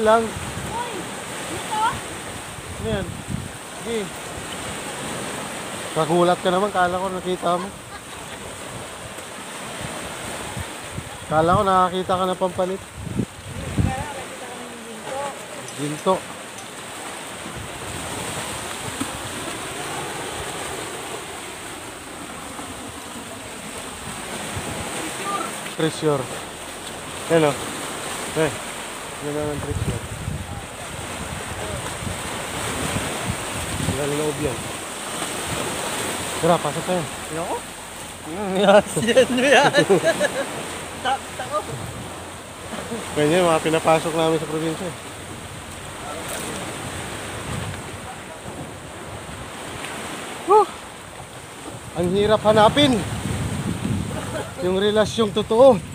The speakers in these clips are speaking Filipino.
lang. Uy, dito? Ano yan? Sige. Kagulat ka naman, kala ko nakita mo. Kala ko nakakita ka na pampalit. Ginto. Treasure. Yan o. Yan na ang treasure. Wala loob yan. Tara, pasok tayo. Ano? Yes, yan, yan. Tak, tako. Ganyan, mga pinapasok namin sa probinsya. Whew! Ang hirap hanapin yung relasyong totoo.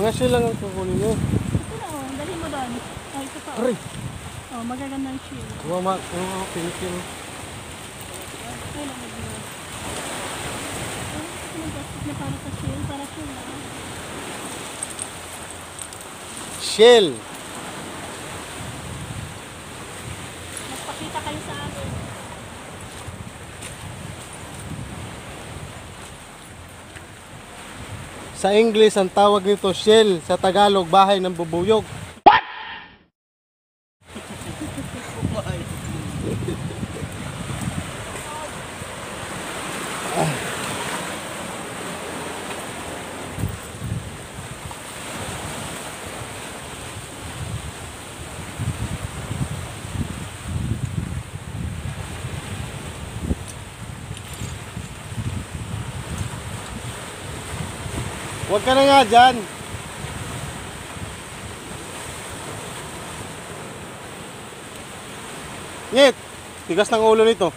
Mga shell lang ang kukunin nyo. Ito na, oh. Dali mo doon. Ay, ito pa. Aray! Oh, magagandang shield. Mga mga pinikin. Ay, lang mag Ay, ito yung plastic na para sa shield. Para shield na. Shell! Magpakita kayo sa akin. Sa English, ang tawag nito shell. Sa Tagalog, bahay ng bubuyog. Huwag ka na nga dyan. Ngit! Tigas ng ulo nito.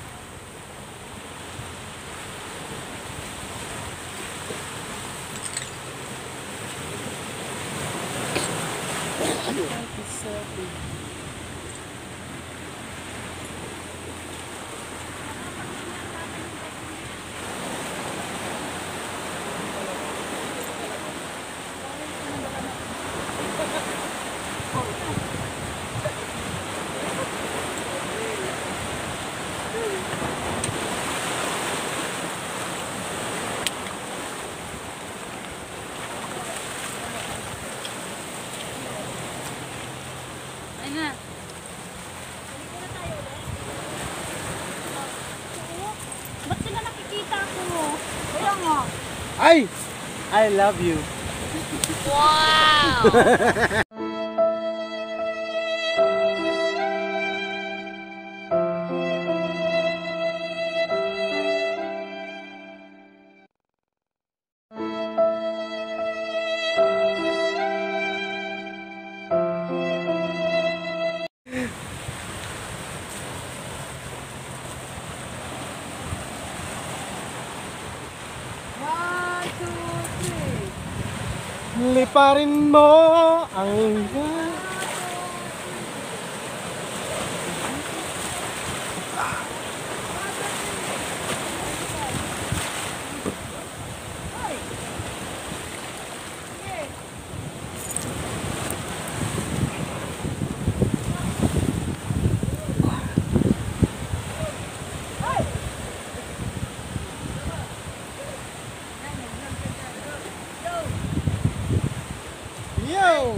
Ay! I love you. One, Liparin mo ang Yo!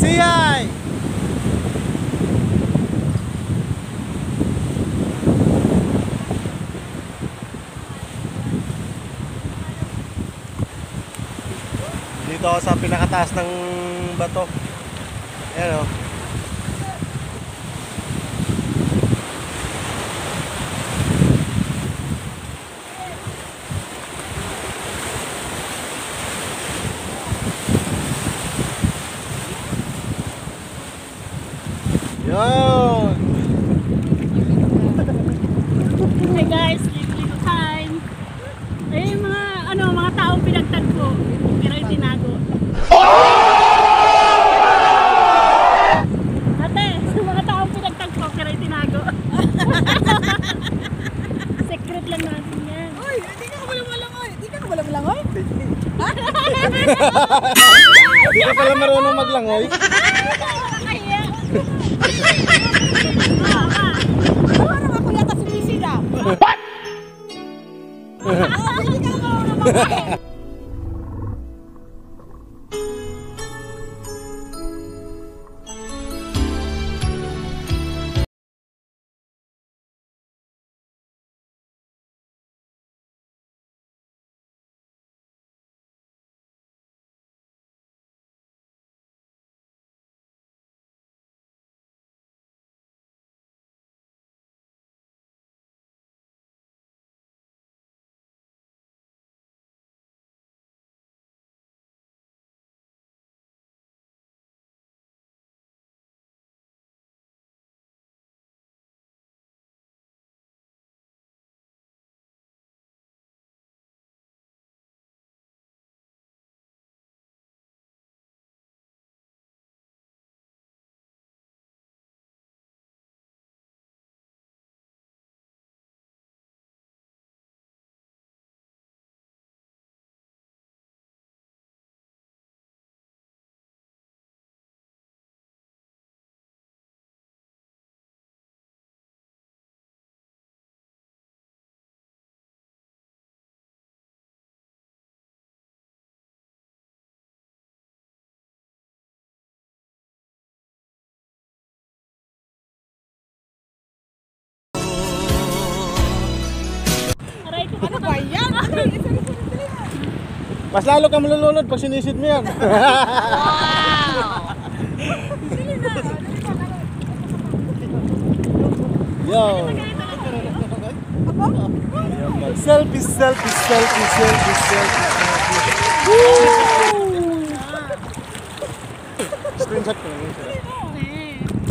Siyay! Dito sa pinakataas ng bato. Ayan o. Yun! Hey guys, ligo-ligo time. Ayun yung mga pinagtagpo, pero itinago. Ate, sa mga taong pinagtagpo, pero itinago. Secret lang natin yan. Uy, hindi ka walang walangoy. Hindi ka walang walangoy. Hindi ka marunong maglangoy. Parang ako yata sumisira. What? Hindi ka marunong walangoy. Ano ba yan? Mas lalo ka malulunod pag sinisid mo yan. Yo. Selfie, selfie, selfie, selfie, selfie, selfie. Screenshot ko lang yun.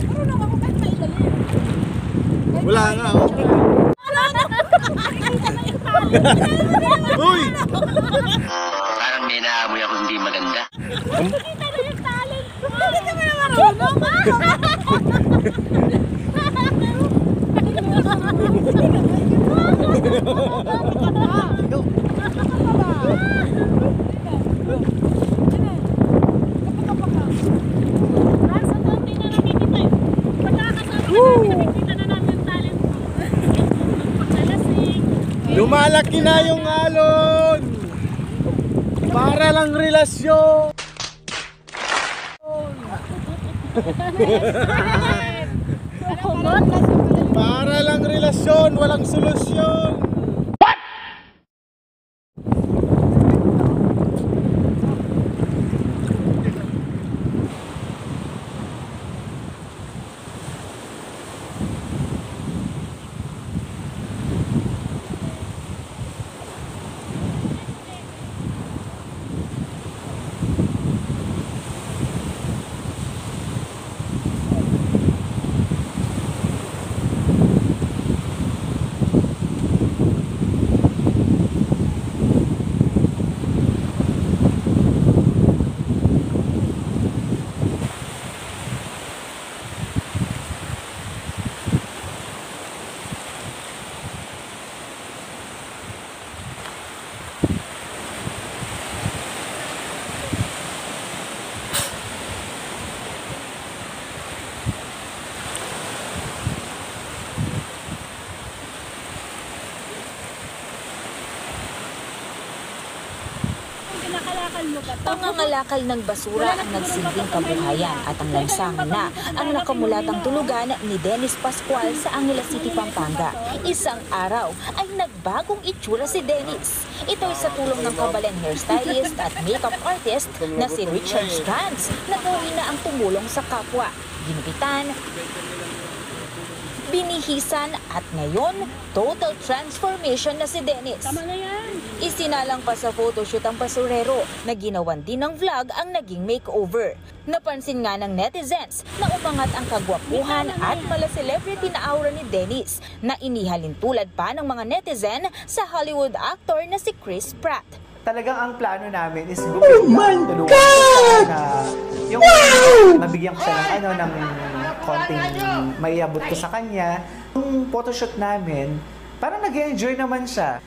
Marunong ako kahit mailalim. Wala nga. oh. Uy! Parang may naamoy ako hindi maganda. Kita na yung talent ko. Hindi ka marunong. Nasa konti na nakikita eh. Pagkakasama ka namin, nakikita na namin yung talent ko. Pagkalasing. Lumalaki na yung alon! Para lang relasyon! Para lang relasyon, walang solusyon! Pangangalakal ng basura ang nagsilbing kabuhayan at ang lansangan na ang nakamulatang tulugan ni Dennis Pascual sa Angeles City, Pampanga. Isang araw ay nagbagong itsura si Dennis. Ito ay sa tulong ng kabalen hairstylist at makeup artist na si Richard Strands na na ang tumulong sa kapwa. Ginupitan, binihisan at ngayon, total transformation na si Dennis. Tama na yan. Isinalang pa sa photoshoot ang pasurero na ginawan din ng vlog ang naging makeover. Napansin nga ng netizens na umangat ang kagwapuhan at mala celebrity na aura ni Dennis na inihalin tulad pa ng mga netizen sa Hollywood actor na si Chris Pratt. talagang ang plano namin is gupit lang, tulungan ko siya na yung mabigyan ko siya ng ano, ng konting maiabot ko sa kanya. Yung photoshoot namin, parang nag-enjoy naman siya.